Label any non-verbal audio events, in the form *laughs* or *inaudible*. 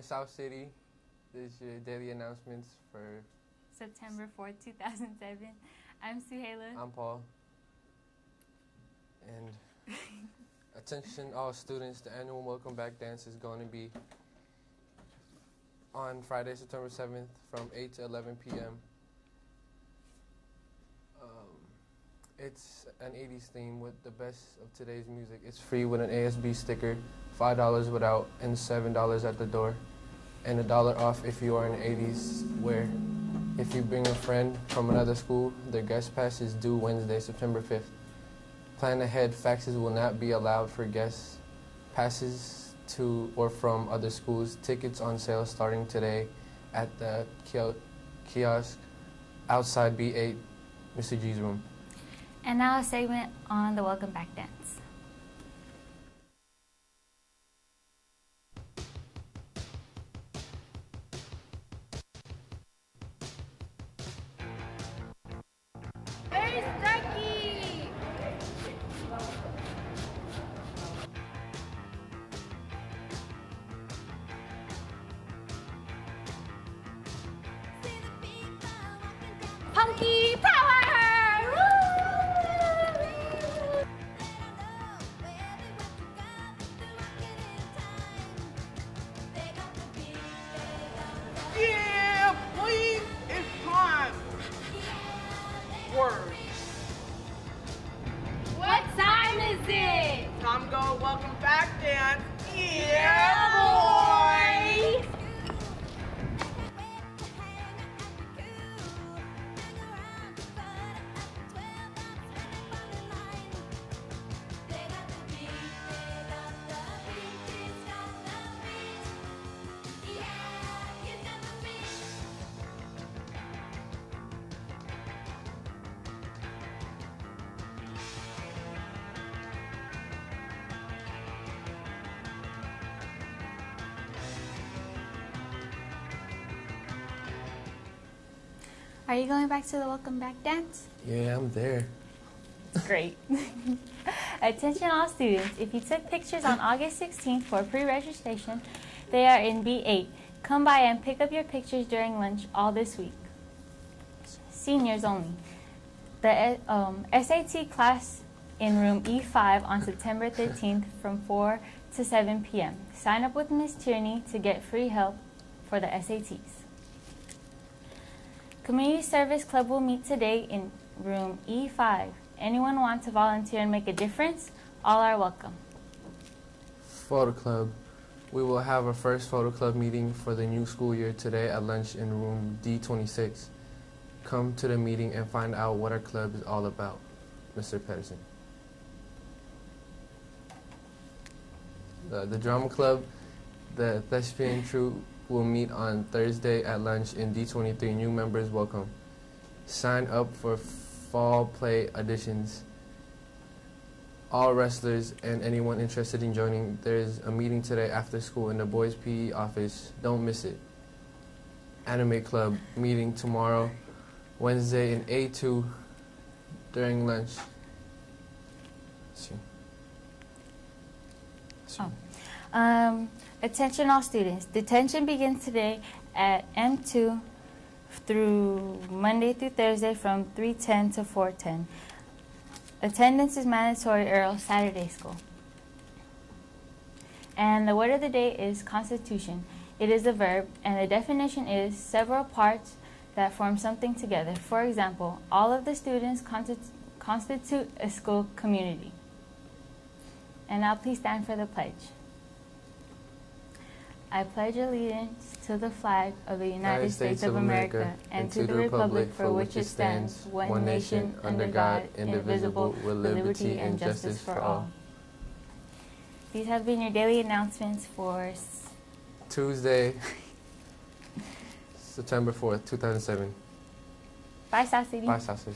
morning, South City. This is your daily announcements for. September 4th, 2007. I'm Suhaila. I'm Paul. And *laughs* attention, all students, the annual Welcome Back Dance is going to be on Friday, September 7th from 8 to 11 p.m. Um, it's an 80s theme with the best of today's music. It's free with an ASB sticker, $5 without, and $7 at the door, and a dollar off if you are in 80s wear. If you bring a friend from another school, their guest pass is due Wednesday, September 5th. Plan ahead, faxes will not be allowed for guests. Passes to or from other schools. Tickets on sale starting today at the kiosk outside B8, Mr. G's room. And now a segment on the Welcome Back Dance. Punky Power! Yeah, please, it's time. Words. What time is it? Time to go welcome back Are you going back to the Welcome Back Dance? Yeah, I'm there. Great. *laughs* Attention all students, if you took pictures on August 16th for pre-registration, they are in B8. Come by and pick up your pictures during lunch all this week. Seniors only. The um, SAT class in room E5 on September 13th from 4 to 7 p.m. Sign up with Ms. Tierney to get free help for the SATs. Community Service Club will meet today in room E5. Anyone want to volunteer and make a difference? All are welcome. Photo Club. We will have our first photo club meeting for the new school year today at lunch in room D26. Come to the meeting and find out what our club is all about. Mr. Pedersen. The, the drama club, the thespian troupe will meet on Thursday at lunch in D23. New members welcome. Sign up for fall play auditions. All wrestlers and anyone interested in joining, there is a meeting today after school in the boys' PE office. Don't miss it. Anime Club meeting tomorrow, Wednesday in A2 during lunch. See. See. Oh. Um, attention all students. Detention begins today at M2 through Monday through Thursday from 3:10 to 4:10. Attendance is mandatory or else Saturday school. And the word of the day is constitution. It is a verb, and the definition is several parts that form something together. For example, all of the students constitu- constitute a school community. And now please stand for the pledge. I pledge allegiance to the flag of the United States of America and to the republic for which it stands, one nation, under God, indivisible, with liberty and justice for all. These have been your daily announcements for Tuesday, *laughs* September 4th, 2007. Bye, Sassy. Bye, Sausage.